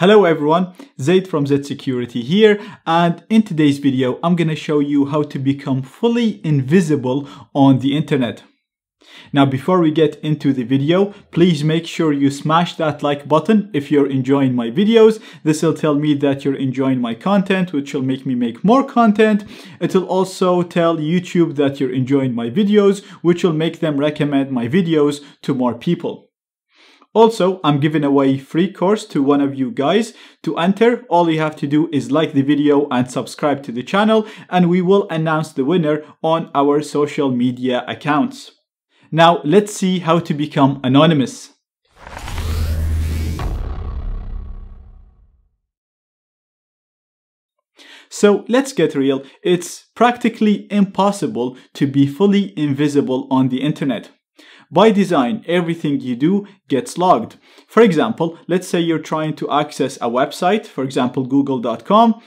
Hello everyone, Zaid from zSecurity here and in today's video I'm gonna show you how to become fully invisible on the internet. Now before we get into the video, please make sure you smash that like button if you're enjoying my videos. This will tell me that you're enjoying my content which will make me make more content. It will also tell YouTube that you're enjoying my videos which will make them recommend my videos to more people. Also, I'm giving away free course to one of you guys. To enter, all you have to do is like the video and subscribe to the channel and we will announce the winner on our social media accounts. Now, let's see how to become anonymous. So let's get real. It's practically impossible to be fully invisible on the internet. By design, everything you do gets logged. For example, let's say you're trying to access a website, for example, google.com.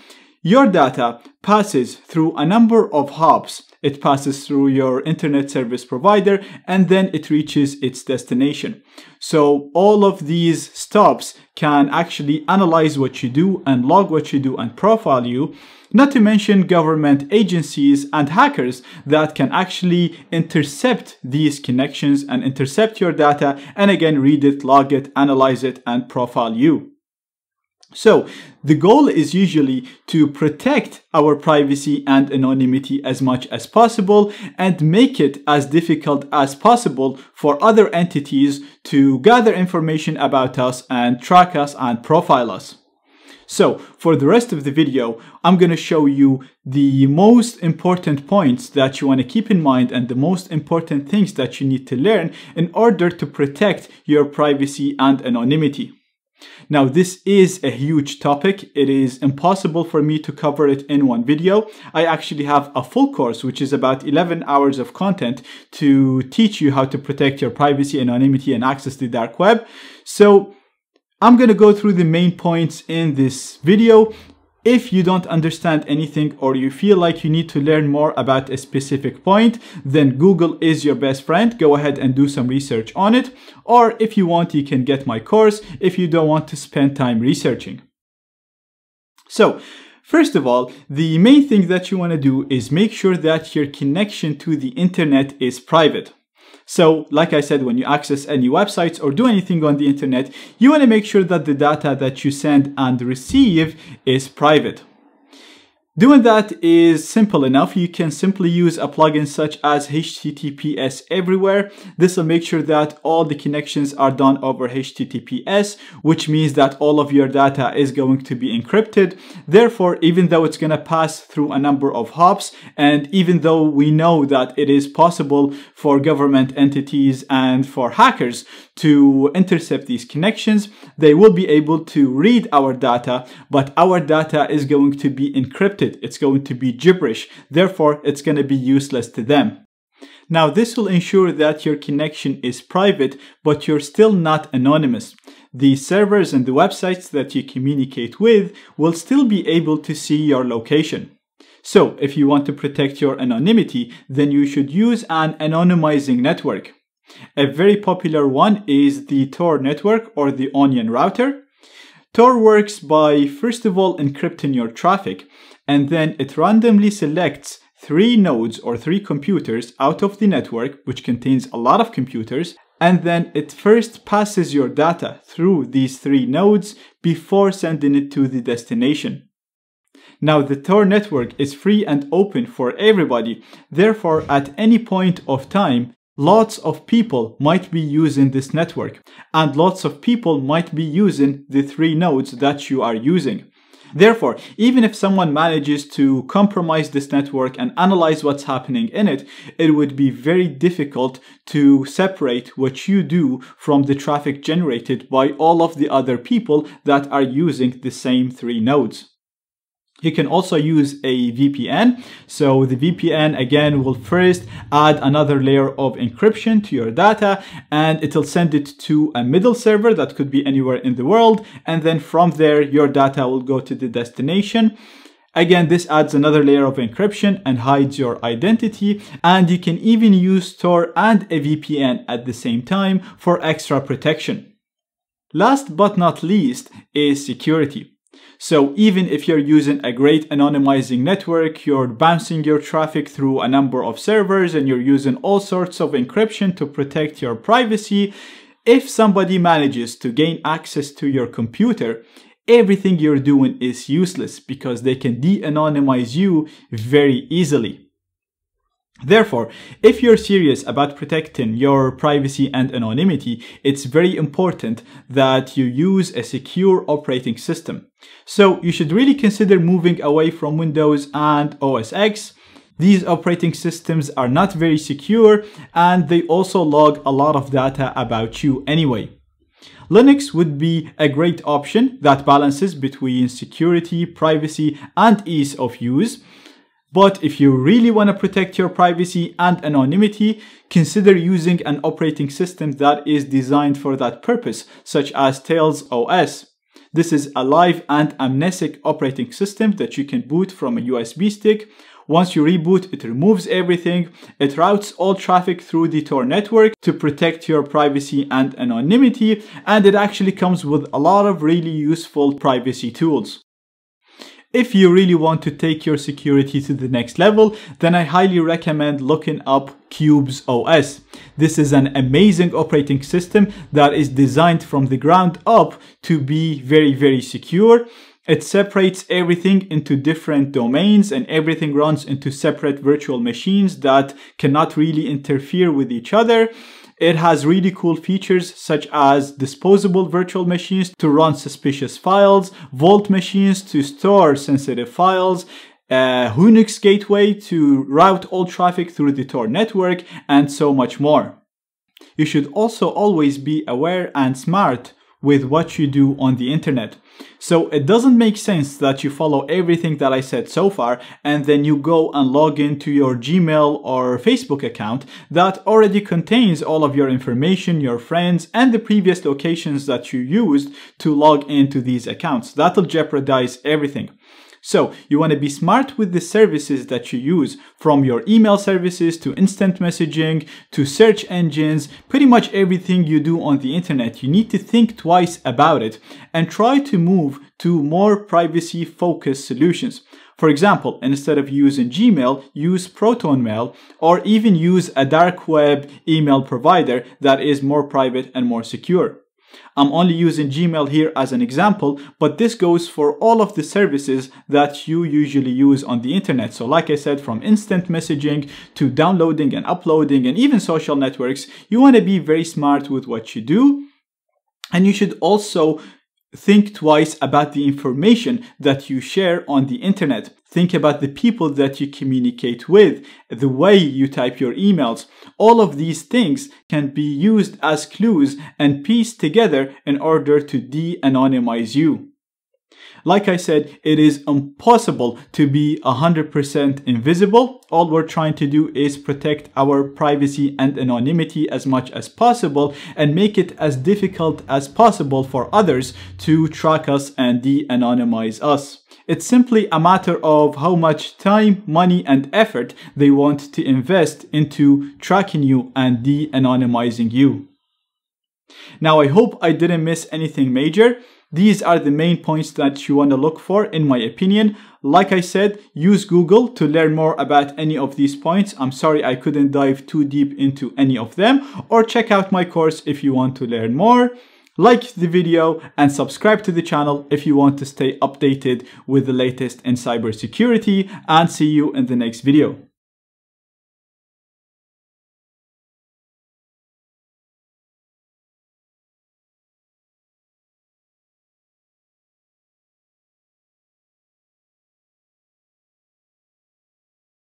Your data passes through a number of hops. It passes through your internet service provider and then it reaches its destination. So all of these stops can actually analyze what you do and log what you do and profile you not to mention government agencies and hackers that can actually intercept these connections and intercept your data and again read it, log it, analyze it, and profile you. So the goal is usually to protect our privacy and anonymity as much as possible and make it as difficult as possible for other entities to gather information about us and track us and profile us. So for the rest of the video, I'm going to show you the most important points that you want to keep in mind and the most important things that you need to learn in order to protect your privacy and anonymity. Now, this is a huge topic. It is impossible for me to cover it in one video. I actually have a full course, which is about 11 hours of content to teach you how to protect your privacy, anonymity, and access to the dark web. So I'm going to go through the main points in this video. If you don't understand anything or you feel like you need to learn more about a specific point, then Google is your best friend. Go ahead and do some research on it. Or if you want, you can get my course if you don't want to spend time researching. So, First of all, the main thing that you want to do is make sure that your connection to the internet is private. So like I said, when you access any websites or do anything on the internet, you want to make sure that the data that you send and receive is private. Doing that is simple enough. You can simply use a plugin such as HTTPS everywhere. This will make sure that all the connections are done over HTTPS, which means that all of your data is going to be encrypted. Therefore, even though it's going to pass through a number of hops, and even though we know that it is possible for government entities and for hackers to intercept these connections, they will be able to read our data, but our data is going to be encrypted. It's going to be gibberish. Therefore, it's going to be useless to them. Now, this will ensure that your connection is private, but you're still not anonymous. The servers and the websites that you communicate with will still be able to see your location. So, if you want to protect your anonymity, then you should use an anonymizing network. A very popular one is the Tor network or the Onion router. Tor works by first of all encrypting your traffic and then it randomly selects three nodes or three computers out of the network, which contains a lot of computers, and then it first passes your data through these three nodes before sending it to the destination. Now the Tor network is free and open for everybody, therefore at any point of time, lots of people might be using this network and lots of people might be using the three nodes that you are using. Therefore, even if someone manages to compromise this network and analyze what's happening in it, it would be very difficult to separate what you do from the traffic generated by all of the other people that are using the same three nodes. You can also use a VPN. So the VPN again will first add another layer of encryption to your data and it'll send it to a middle server that could be anywhere in the world. And then from there, your data will go to the destination. Again, this adds another layer of encryption and hides your identity. And you can even use Tor and a VPN at the same time for extra protection. Last but not least is security. So even if you're using a great anonymizing network, you're bouncing your traffic through a number of servers and you're using all sorts of encryption to protect your privacy, if somebody manages to gain access to your computer, everything you're doing is useless because they can de-anonymize you very easily. Therefore, if you're serious about protecting your privacy and anonymity, it's very important that you use a secure operating system. So you should really consider moving away from Windows and OS X. These operating systems are not very secure and they also log a lot of data about you anyway. Linux would be a great option that balances between security, privacy, and ease of use. But if you really want to protect your privacy and anonymity, consider using an operating system that is designed for that purpose, such as Tails OS. This is a live and amnesic operating system that you can boot from a USB stick. Once you reboot, it removes everything. It routes all traffic through the Tor network to protect your privacy and anonymity. And it actually comes with a lot of really useful privacy tools. If you really want to take your security to the next level, then I highly recommend looking up Qubes OS. This is an amazing operating system that is designed from the ground up to be very, very secure. It separates everything into different domains and everything runs into separate virtual machines that cannot really interfere with each other. It has really cool features such as disposable virtual machines to run suspicious files, vault machines to store sensitive files, a Linux gateway to route all traffic through the Tor network, and so much more. You should also always be aware and smart with what you do on the internet. So it doesn't make sense that you follow everything that I said so far and then you go and log into your Gmail or Facebook account that already contains all of your information, your friends, and the previous locations that you used to log into these accounts. That'll jeopardize everything. So you want to be smart with the services that you use from your email services to instant messaging to search engines, pretty much everything you do on the internet. You need to think twice about it and try to move to more privacy focused solutions. For example, instead of using Gmail, use ProtonMail or even use a dark web email provider that is more private and more secure. I'm only using Gmail here as an example, but this goes for all of the services that you usually use on the internet. So like I said, from instant messaging to downloading and uploading and even social networks, you want to be very smart with what you do. And you should also think twice about the information that you share on the internet. Think about the people that you communicate with, the way you type your emails. All of these things can be used as clues and pieced together in order to de-anonymize you. Like I said, it is impossible to be 100% invisible. All we're trying to do is protect our privacy and anonymity as much as possible and make it as difficult as possible for others to track us and de-anonymize us. It's simply a matter of how much time, money, and effort they want to invest into tracking you and de-anonymizing you. Now, I hope I didn't miss anything major. These are the main points that you want to look for in my opinion. Like I said, use Google to learn more about any of these points. I'm sorry I couldn't dive too deep into any of them or check out my course if you want to learn more. Like the video and subscribe to the channel if you want to stay updated with the latest in cybersecurity and see you in the next video.